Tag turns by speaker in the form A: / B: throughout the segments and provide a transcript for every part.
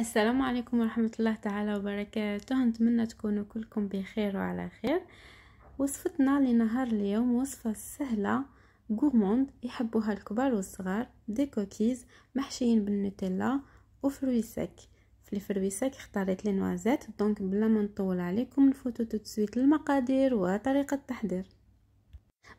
A: السلام عليكم ورحمة الله تعالى وبركاته. نتمنى تكونوا كلكم بخير وعلى خير. وصفتنا لنهار اليوم وصفة سهلة gourmande يحبوها الكبار والصغار. des cookies محشيين بالنوتيلا و fruits secs في ال fruits secs اختاريت les noisettes donc بلا ما نطول عليكم نفوتو tout de suite المقادير وطريقة التحضير.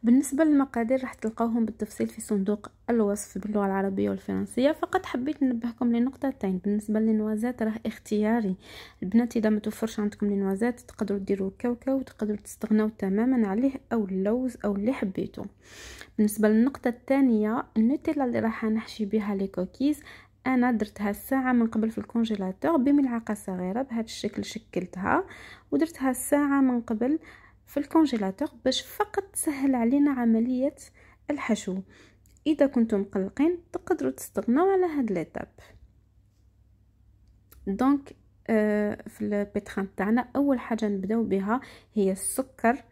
A: بالنسبة للمقادير راح تلقاوهم بالتفصيل في صندوق الوصف باللغة العربية والفرنسية فقط حبيت ننبهكم لنقطتين. بالنسبة لل noisettes راه اختياري. البنات إذا ما توفرش عندكم les noisettes تقدروا ديروا كاوكاو وتقدروا تستغنوا تماما عليه أو اللوز أو اللي حبيتو. بالنسبة للنقطة الثانية النوتيلا اللي راح نحشي بها les cookies أنا درتها ساعة من قبل في ال congélateur بملعقة صغيرة بهذا الشكل شكلتها ودرتها ساعة من قبل في ال congélateur باش فقط تسهل علينا عملية الحشو. إذا كنتم مقلقين تقدروا تستغنوا على هاد l'étape donc آه في ال pétrin تاعنا أول حاجة نبدأو بها هي السكر.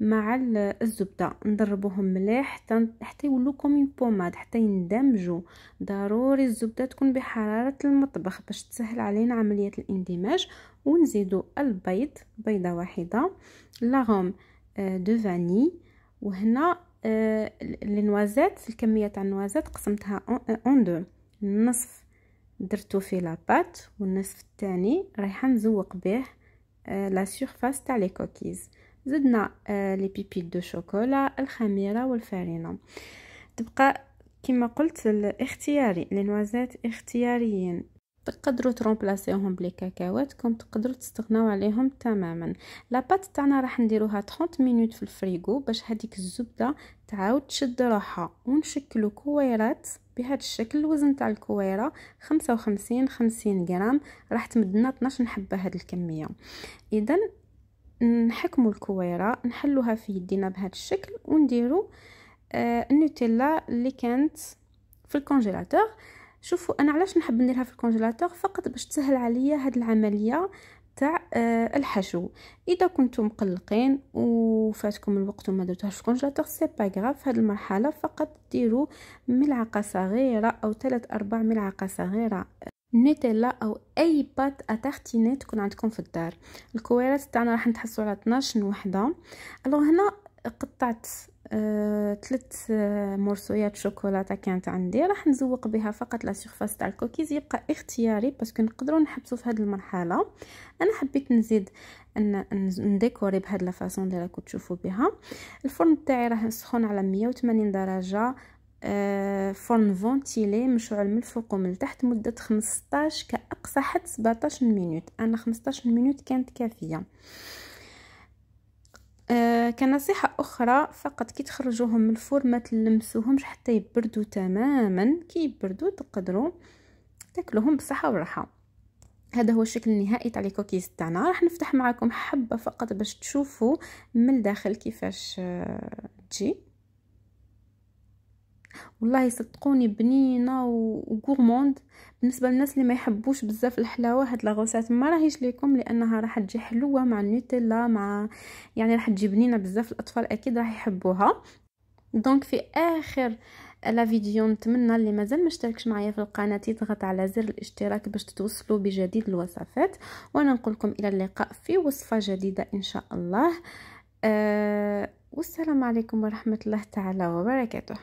A: مع الزبدة. نضربوهم مليح حتى يولوا comme pommade حتى يندمجوا. ضروري الزبدة تكون بحرارة المطبخ باش تسهل علينا عملية الاندماج. ونزيدوا البيض بيضة واحدة. l'arôme de vanille. وهنا les noisettes الكمية تاع ال noisettes قسمتها en deux. نصف درتو في la pâte والنصف الثاني رايحة نزوق به la surface تاع les cookies. زدنا les pépites de chocolat الخميرة والفارينه تبقى كما قلت الاختياري noisettes اختياريين. تقدروا ترومبلاسيوهم ب les cacahuètes كما تقدروا تستغناو عليهم تماما. la pâte تاعنا راح نديروها 30 minutes في الفريغو باش هذيك الزبدة تعاود تشد روحها. ونشكلوا كويرات بهذا الشكل الوزن تاع الكويرة 55 50 غرام. راح تمدنا 12 حبه هذه الكمية. اذا نحكموا الكويرة نحلوها في يدينا بهذا الشكل ونديروا آه النوتيلا اللي كانت في الكونجيلاتور. شوفوا أنا علاش نحب نديرها في الكونجيلاتور؟ فقط باش تسهل عليا هاد العملية تاع آه الحشو. إذا كنتم مقلقين وفاتكم الوقت وما درتوهاش في ال congélateur c'est pas في هذه المرحلة فقط ديروا ملعقة صغيرة أو 3 4 ملعقة صغيرة. نوتيلا أو أي pâte à tartiner تكون عندكم في الدار. الكويرات تاعنا راح نتحصلوا على 12 وحدة. alors هنا قطعت ثلاث آه مرصويات شوكولاتة كانت عندي. راح نزوق بها فقط la surface تاع الكوكيز. يبقى اختياري parce que نقدروا نحبسوا في هذه المرحلة. أنا حبيت نزيد ان ن décorer بهذه la façon اللي راكم تشوفوا بها. الفرن تاعي راه سخون على 180 درجة. آه فرن ventilé مشعل من الفوق ومن التحت مدة 15 كأقصى حد 17 minutes. أنا 15 minutes كانت كافية. آه كنصيحة أخرى فقط كي تخرجوهم من الفرن ما تلمسوهمش حتى يبردوا تماما كي يبردوا تقدروا تاكلوهم بصحة وراحة هذا هو الشكل النهائي تاع الكوكيز تاعنا. راح نفتح معكم حبة فقط باش تشوفوا من الداخل كيفاش آه تجي. والله صدقوني بنينة و gourmande بالنسبة للناس اللي ما يحبوش بزاف الحلاوة هاد la recette ما راهيش ليكم لأنها راح تجي حلوة مع النوتيلا مع يعني راح تجي بنينة بزاف الأطفال أكيد راح يحبوها. donc في آخر لا فيديو نتمنى اللي مازال ما اشتركش معايا في القناة يضغط على زر الاشتراك باش تتوصلوا بجديد الوصفات. وأنا نقول لكم إلى اللقاء في وصفة جديدة إن شاء الله. أه والسلام عليكم ورحمة الله تعالى وبركاته.